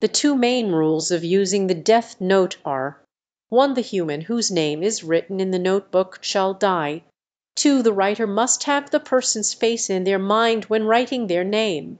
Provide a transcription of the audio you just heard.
The two main rules of using the death note are: (1) The human whose name is written in the note book shall die. (2) The writer must have the person's face in their mind when writing their name.